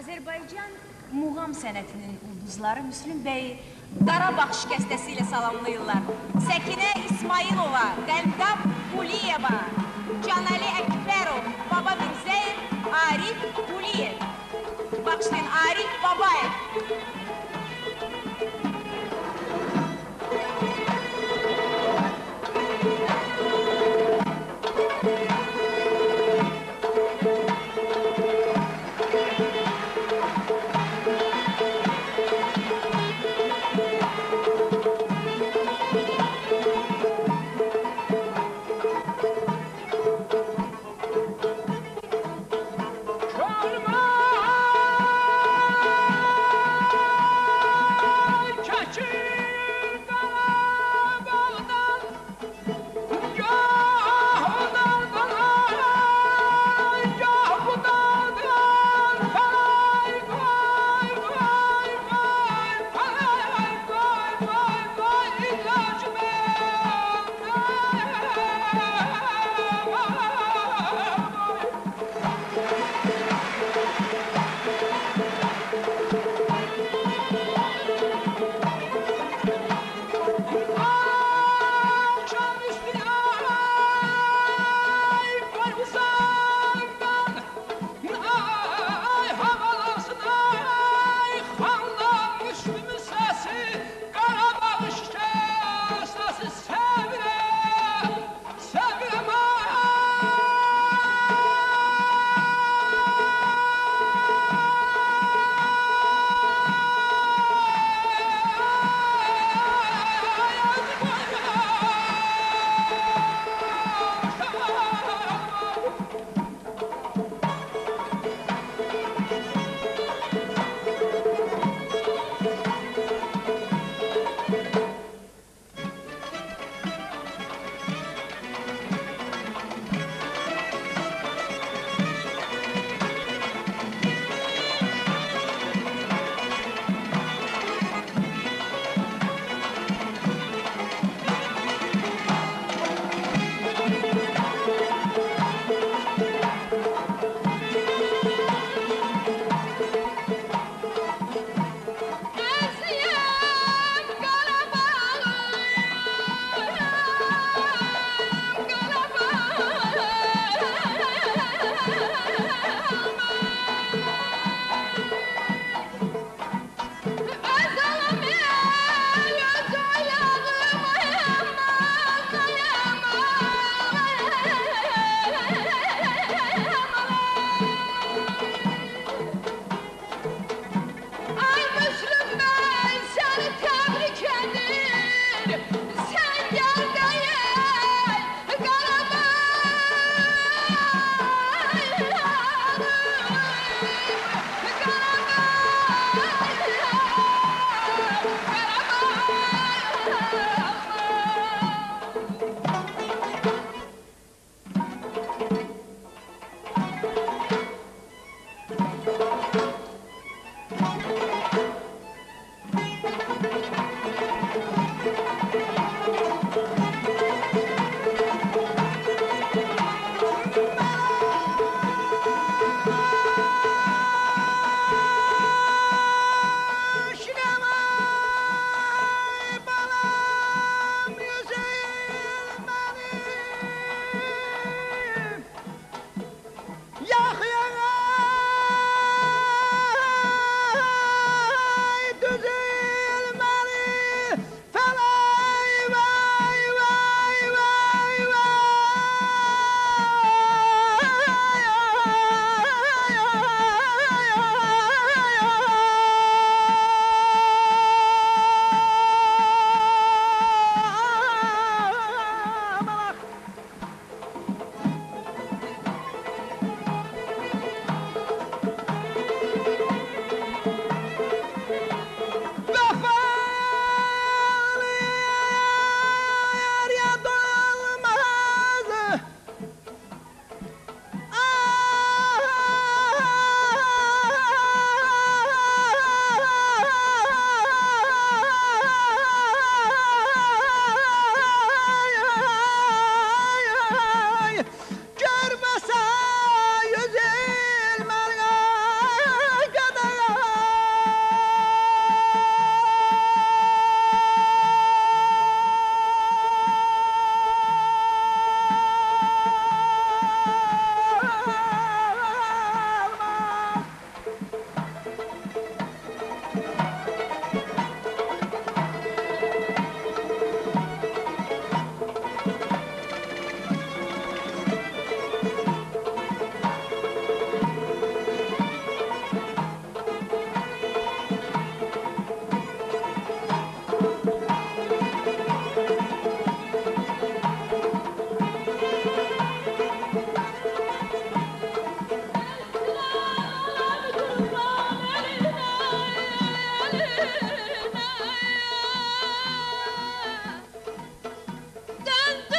Azərbaycan muğam sənətinin ulduzları Müslüm bəyi Qarabağ şikəstəsi ilə salamlayırlar. Səkinə İsmailova, Qəlbdab Quliyeva, Canəli Əkbərov, Baba Mirzəyev, Arif Quliyev. Bağışlayın, Arif Babayev.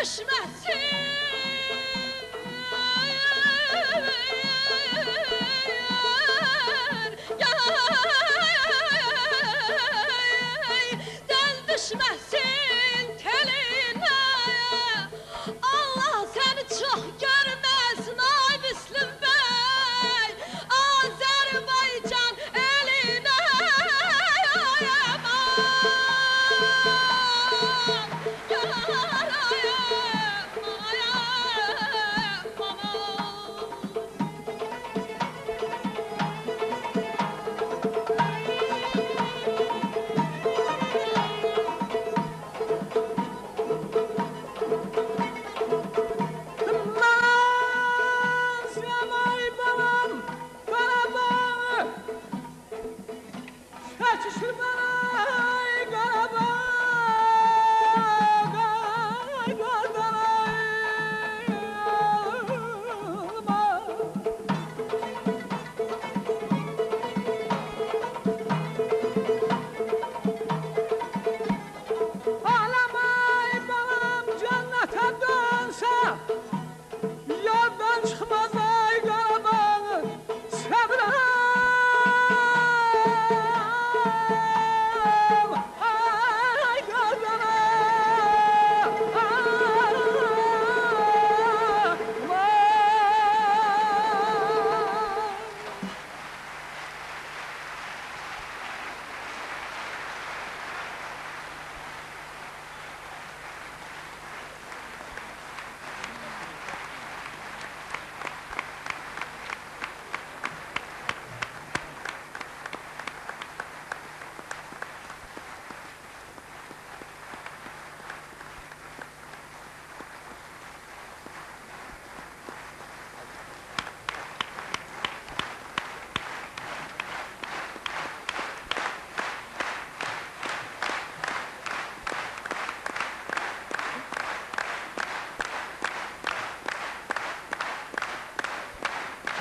Karışma! Schlimmer!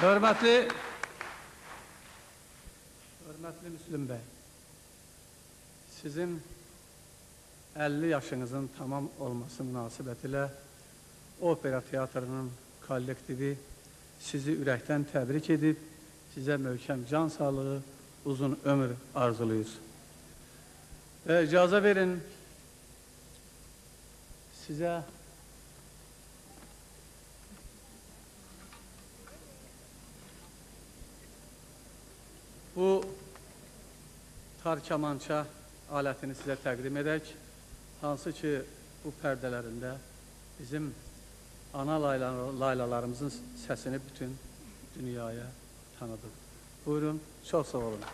Hörmətli Hörmətli Müslüm bəy. Sizin 50 yaşınızın tamam olması münasibətilə opera teatrının kollektivi sizi ürəkdən təbrik edib, sizə möhkəm can sağlığı, uzun ömür arzulayır. Və icazə verin sizə bu tar kamança alətini sizə təqdim edək. Hansı ki, bu pərdələrində bizim ana layla, laylalarımızın səsini bütün dünyaya tanıdıq. Buyurun, çox sağ olun.